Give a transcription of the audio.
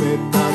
me